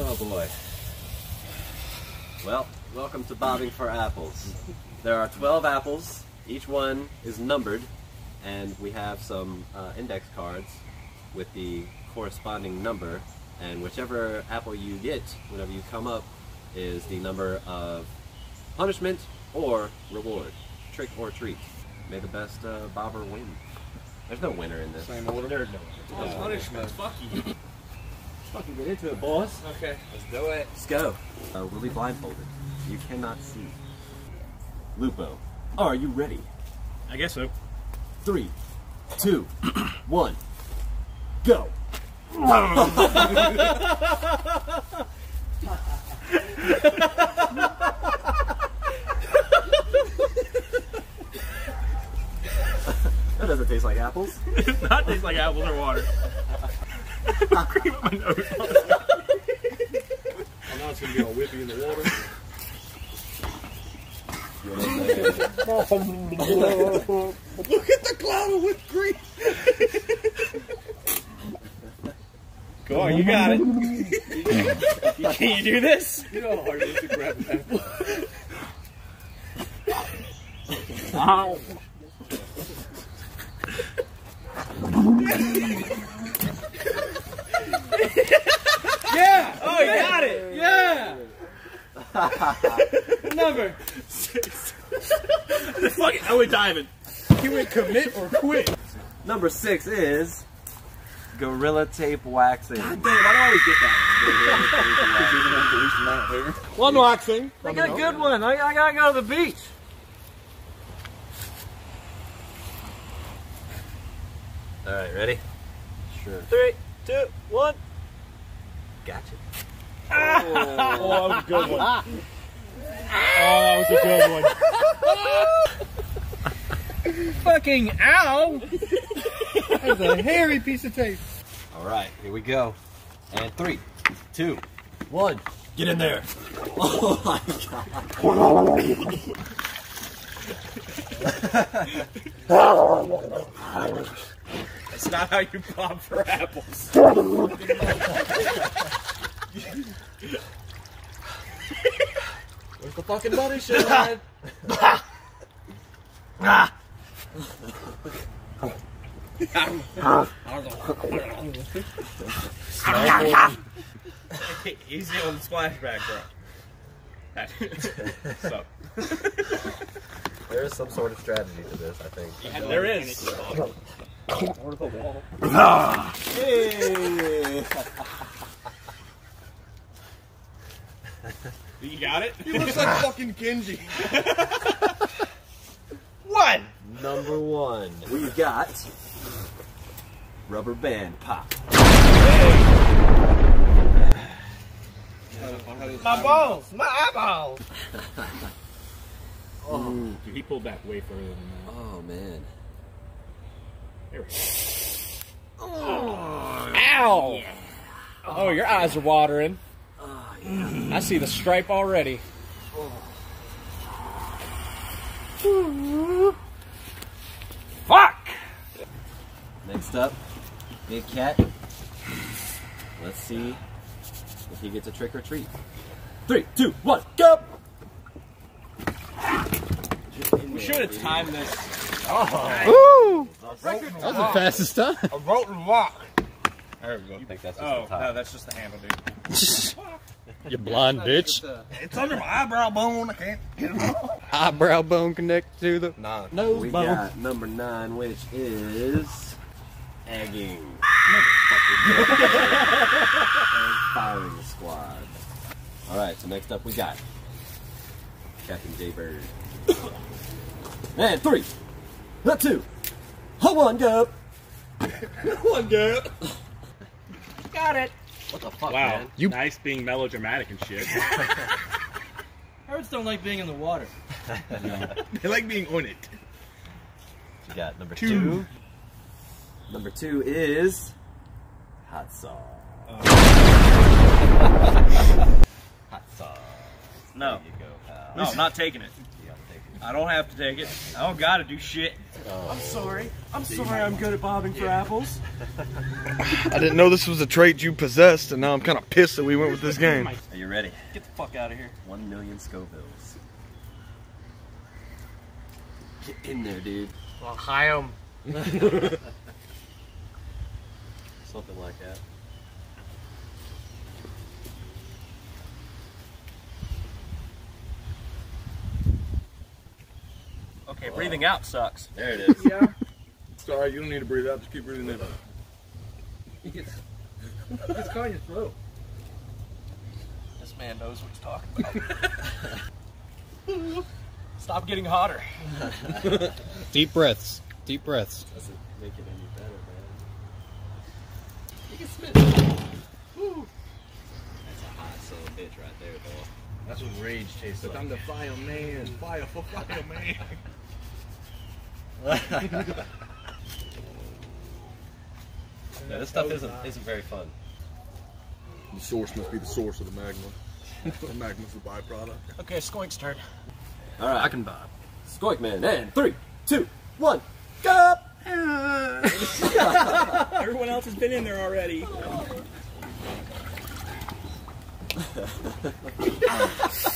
Oh boy. Well, welcome to Bobbing for Apples. There are 12 apples, each one is numbered, and we have some uh, index cards with the corresponding number, and whichever apple you get whenever you come up is the number of punishment or reward, trick or treat. May the best uh, bobber win. There's no winner in this. Same order. There's no Oh, punishment. Fuck you. Let's fucking get into it, boss. Okay, let's do it. Let's go. Uh, we'll be blindfolded. You cannot see. Lupo, are you ready? I guess so. Three, two, one, go. that doesn't taste like apples. it does not taste like apples or water. Cream up my nose. Oh, now it's gonna be all whippy in the water. Look at the cloud of whipped cream. Go on, you got it. Can you do this? You know how hard it is to grab an apple. yeah. Oh, you got it. Yeah. Number. Fuck it. How we diving? Can we commit or quit? Number six is Gorilla Tape Waxing. Damn, I don't always get that. One waxing. I got a good one. I, I gotta go to the beach. All right, ready? Sure. Three, two, one. Gotcha. Oh, that was a good one. Oh, that was a good one. Fucking ow! That's a hairy piece of tape. All right, here we go. And three, two, one. Get in there. Oh my god. That's not how you pop for apples. Where's the fucking money shot? Easy on the splashback, bro. so, There is some sort of strategy to this, I think. there is. You got it? He looks like fucking Kenji. One. Number one, we got rubber band pop. My balls! My eyeballs! Dude, oh. he pulled back way further than that. Oh man. There we go. Ow! Oh, your eyes are watering. I see the stripe already. Fuck! Next up, Big Cat. Let's see if he gets a trick or treat. Three, two, one, go! We should have timed this. Oh. Woo! That was the fastest time. A rotten rock. There we go. I think that's just Oh, the top. no, that's just the handle, dude. You blind bitch. It's under my eyebrow bone. I can't get it off. Eyebrow bone connected to the Nine. nose We bone. got number nine, which is egging. and firing squad. All right, so next up we got Captain J Bird. and three, not two, a one go. One girl. Got it. What the fuck, Wow. man? You- Nice being melodramatic and shit. Birds don't like being in the water. they like being on it. You got number Two. two. Number two is hot sauce. hot sauce. No. There you go, pal. No, I'm not taking it. You gotta take I don't have to take it. I don't gotta do shit. Oh, I'm sorry. I'm sorry. I'm good at bobbing for apples. I didn't know this was a trait you possessed, and now I'm kind of pissed that we went with this game. Are you ready? Get the fuck out of here. One million Scovilles. Get in there, dude. Well, hi 'em. Something like that. Okay, breathing out sucks. There it is. Yeah. It's alright, you don't need to breathe out, just keep breathing in. It's caught in your throat. This man knows what he's talking about. Stop getting hotter. Deep breaths. Deep breaths. Doesn't make it any better, man. You can spit. That's a hot son of a bitch right there, though. That's what rage tastes like. I'm the fireman. Fire for fireman. Yeah, this stuff isn't isn't very fun. The source must be the source of the magma. the magma's the byproduct. Okay, Skoink's turn. All right, I can bob. Skoink man, and three, two, one, go! Everyone else has been in there already.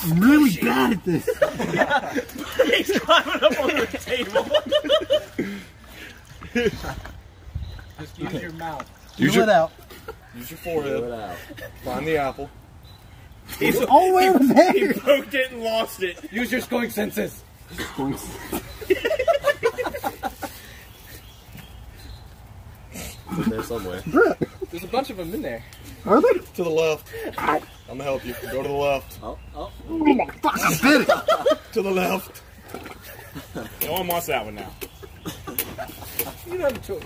I'm really bad at this. He's climbing up on the table. Just use your mouth. Use Feel your, it out. use your Throw forehead. it out. Find the apple. He's, Oh, wait a he minute. poked it and lost it. Use your Skoink senses. It's there somewhere. There's a bunch of them in there. Are they? To the left. I'm gonna help you. Go to the left. Oh, oh. Fuck, I bit it. To the left. No one wants that one now. You don't have a choice.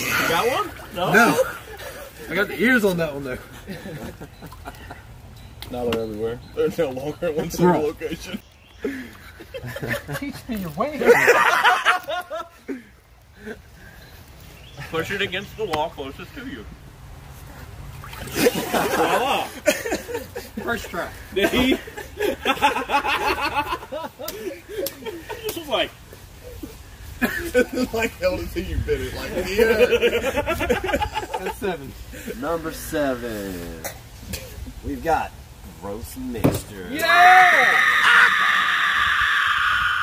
You got one? No. No. I got the ears on that one though. now they're everywhere. They're no longer in one single location. Teach me your way. Push it against the wall closest to you. Voila. First try. Did he? this was like, like hell to see you bit it. Like yeah. That's seven. Number seven. We've got gross mixture. Yeah!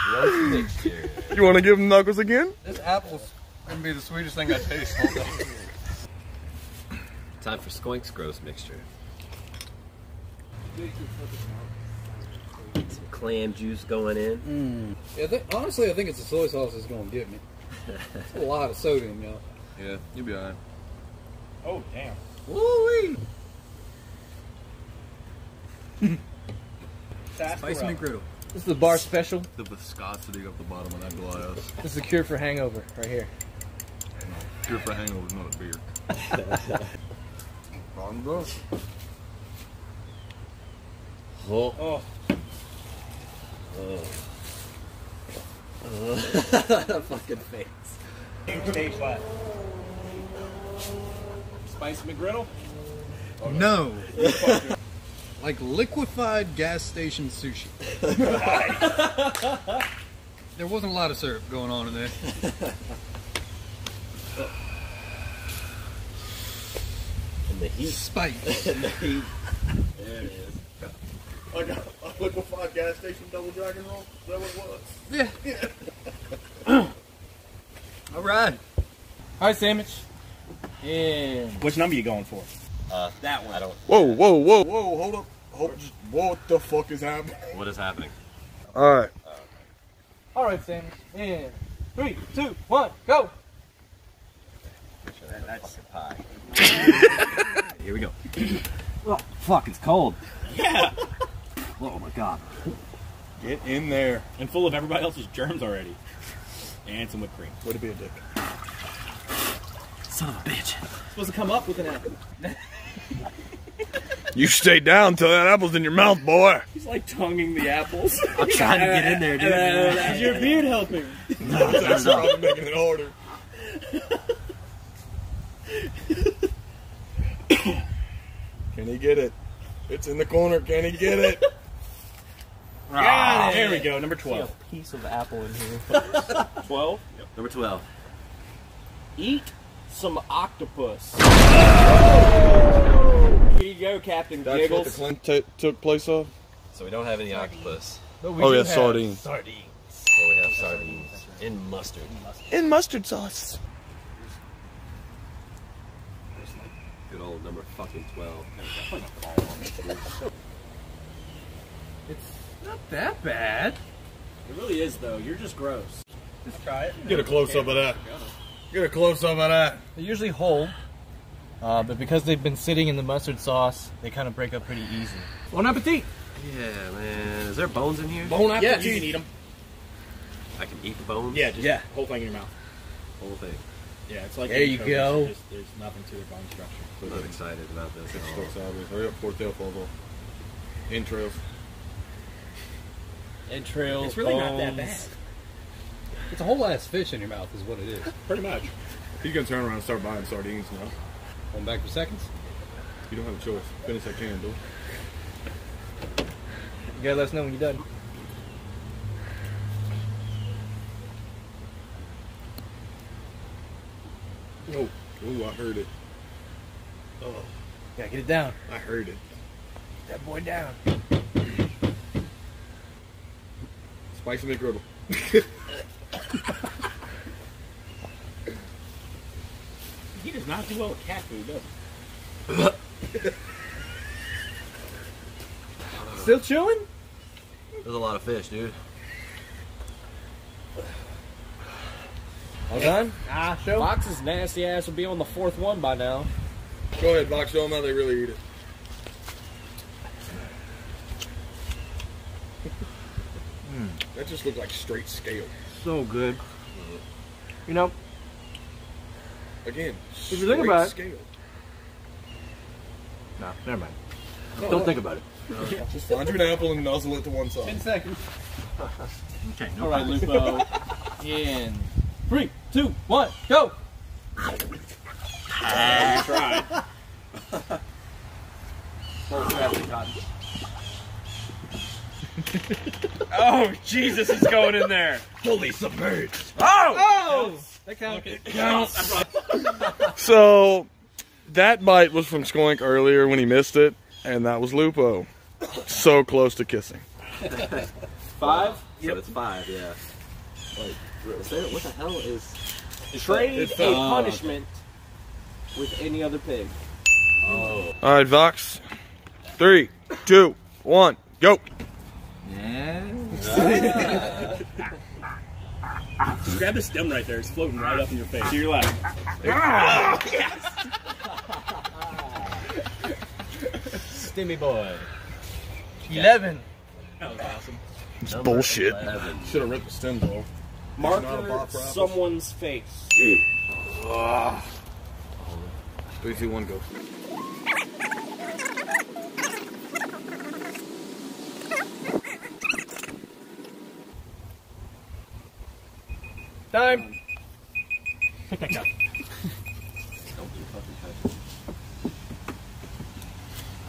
Gross mixture. You want to give him knuckles again? This apple's gonna be the sweetest thing I taste all day. Time for Skoink's gross mixture. Some clam juice going in. Mm. Yeah, I honestly, I think it's the soy sauce that's gonna get me. It's a lot of sodium, y'all. Yeah, you'll be alright. oh damn. Woo-wee. Spicy McGriddle. This is the bar special. The viscosity of the bottom of that glass. This is the cure for hangover right here. Cure for hangovers, not a beer. Bottom go. Oh. Oh, Fucking face. stage left. Spicy McGriddle? No. like liquefied gas station sushi. there wasn't a lot of syrup going on in there. And the heat. Spice. And the heat. There it is. Like a, a liquefied gas station double dragon roll? Is that what it was? Yeah. All right. All right, sandwich. And Which number you going for? Uh, that one. I don't. Whoa, whoa, whoa, whoa, hold up. Hold, just, what the fuck is happening? What is happening? Alright. all right, sandwich. And three, two, one, go. That's a pie. Here we go. oh, fuck, it's cold. Yeah. Oh my god. Get in there. And full of everybody else's germs already. And some whipped cream. Way to be a dick. Son of a bitch. Supposed to come up with an apple. You stay down till that apple's in your mouth, boy. He's like tonguing the apples. I'm trying to get in there, dude. Uh, uh, Is your beard helping? No, that's probably making it harder. Can he get it? It's in the corner. Can he get it? Got ah, it. There we go. Number See twelve. a piece of apple in here. Twelve. Number 12. Eat some octopus. Oh! Here you go, Captain That's what the Giggles. Clint t- took place of. So we don't have any octopus, Oh yeah, sardines. Sardines. but we have sardines in mustard. In mustard sauce. Good old number fucking 12. Not that bad. It really is though. You're just gross. Just try it. Get a close up of that. Get a close up of that. They're usually whole, uh, but because they've been sitting in the mustard sauce, they kind of break up pretty easy. Bon appetit. Yeah, man. Is there bones in here? Bon appetit! Yeah, you can eat them. I can eat the bones? Yeah, just Yeah. whole thing in your mouth. Whole thing. Yeah, it's like There you anchovies, go. it's Just, there's nothing to their bone structure. I'm not excited about this at all. Stuck sideways. Hurry up before tail falls off. Entrails. Entrails. It's really not that bones. bad. It's a whole ass fish in your mouth, is what it is. Pretty much. He's gonna turn around and start buying sardines now. Going back for seconds. You don't have a choice. Finish that can, dude. You gotta let us know when you're done. Oh, oh, I heard it. Gotta get it down. I heard it. Get That boy down. Spicy McGriddle. He does not do well with cat food, does he? Still chewing? There's a lot of fish, dude. All done? Ah, show. Vox's nasty ass will be on the fourth one by now. Go ahead, Vox. Show them how they really eat it. That just looked like straight scale. So good. Uh-huh. You know, Again, If you think about it- scale. no, never mind. Oh, Don't think about it. Uh, just find you an apple and nuzzle it to one side. Ten seconds. Okay, All right, Lupo. In three, two, one, go. you tried. oh, Jesus, is going in there. Fully submerged. Oh! That counts. Counts. So, that bite was from Skoink earlier when he missed it, and that was Lupo. So close to kissing. Five. So it's five, yeah. Like, there, what the hell is... Trade It's a uh, punishment with any other pig. Oh. All right, Vox. Three, two, one, go. Just grab the stem right there. It's floating right up in your face. To your left. Stimmy boy. Eleven. That was awesome. It's bullshit. Should have ripped the stem, off. Marker Not a bot for apples. someone's face. Three, two, one, go. Time. Pick that guy. Don't you fucking touch it.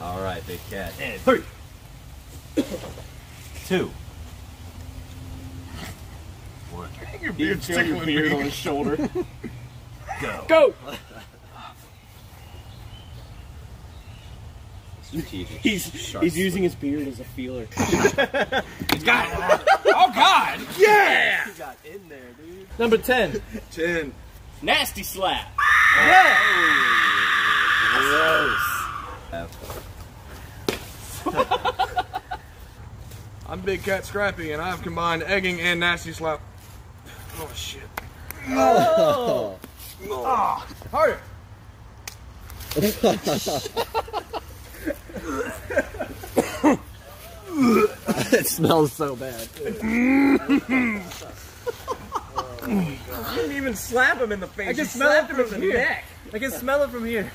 All right, big cat. And three. Two. One. Your You beard's your tickling beard me. on his shoulder. Go. Go. Strategic. He's Sharp he's using his beard as a feeler. He's got it. Oh God. Yeah! He got in there, dude. Number ten. Ten. Nasty slap. Yeah. Gross. I'm Big Cat Scrappy, and I've combined egging and nasty slap. Oh shit. Oh! Oh. Oh. Harder. it smells so bad. You didn't even slap him in the face. I can smell it from here. Neck. I can smell it from here.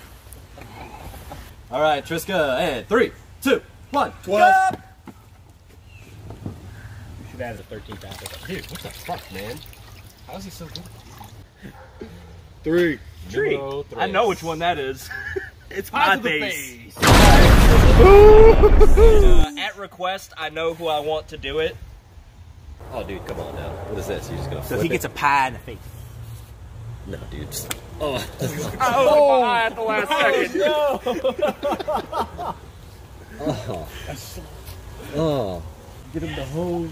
All right, Triska, and three, two, one. Twelve. Should add a 13th apple. Dude, what the fuck, man? How is he so good? Three. Tree. I know which one that is. it's my Eyes the face. face. uh, at request, I know who I want to do it. Oh, dude, come on now. What is this? You just gonna So flip he it? gets a pie in the face. No, dude. Just... Oh. Oh, at the last second. No. oh. Oh. Get him to home.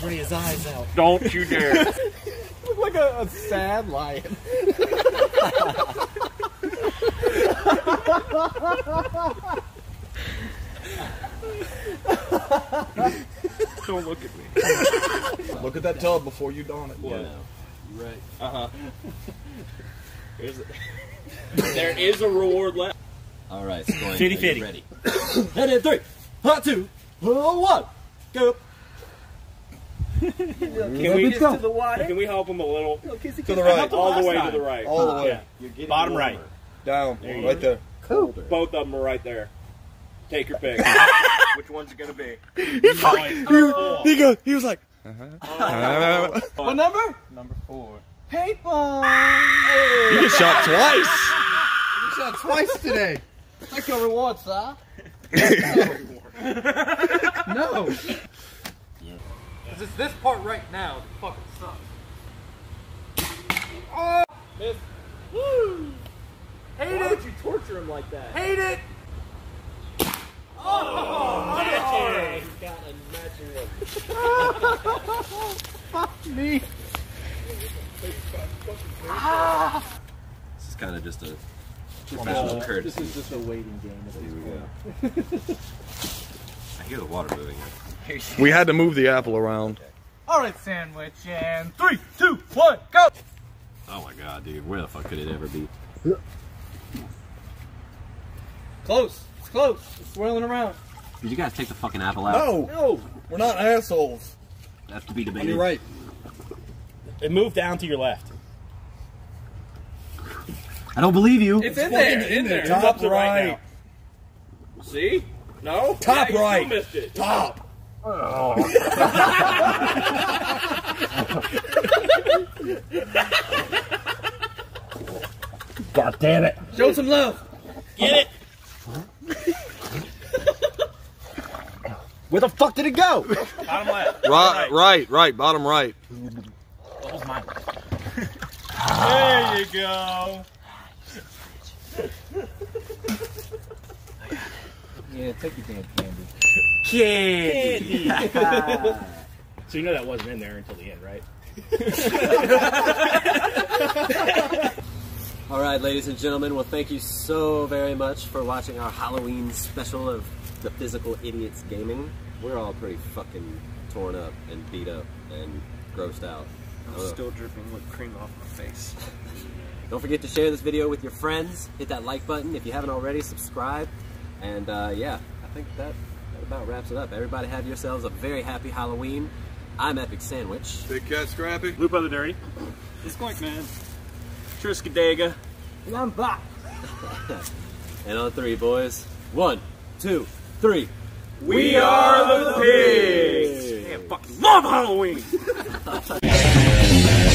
Bring his eyes out. Don't you dare. Look like a, a sad lion. Don't look at me. Look at that tub before you don it. Yeah. Right. Uh huh. there is a reward left. All right, Skoink, Fitty, fitty. ready? Head in three, hot two, hot one, go. Can we to the water. can we help him a little? To the right. All the way to the right. All the way. Yeah. You're Bottom warmer. right. Down. you Right there. Cool. Both of them are right there. Take your pick. Which one's it gonna be? He, fucking- he, he, go, he was like, uh-huh. What number? Number four. you get shot twice. You shot twice today. I covered once, huh? No. Cause it's this part right now that fucking sucks. Oh, Miss. Woo! Hate Why it. would you torture him like that? Hate it. Oh, oh, matching. Got a matching one. Me. This is kind of just a professional courtesy. This is just a waiting game. at Here this we point. go. I hear the water moving. We had to move the apple around. All right, sandwich, and three, two, one, go. Oh my god, dude, where the fuck could it ever be? Close. It's close. It's swirling around. Did you guys take the fucking apple out? No, No. we're not assholes. That's to be On You're right. It moved down to your left. I don't believe you. It's in there. In there. It's up to right now. See? No? Top yeah, right. Still missed it. Top. God damn it. Show some love. Get it? Where the fuck did it go? Bottom left. Right, right, right. Bottom right. That was mine. There you go. Yeah, take your damn candy. Candy. so you know that wasn't in there until the end, right? All right, ladies and gentlemen. Well, thank you so very much for watching our Halloween special of the Physical Idiots Gaming. We're all pretty fucking torn up and beat up and grossed out. I'm still dripping with cream off my face. Don't forget to share this video with your friends. Hit that like button if you haven't already. Subscribe. And uh, yeah, I think that, that about wraps it up. Everybody have yourselves a very happy Halloween. I'm Epic Sandwich. Big cat scrappy. Loop of the dirty. It's Squink Man. Triskadega. And I'm back. And on three, boys. One, two, three. We are the pigs. Damn, fucking love Halloween.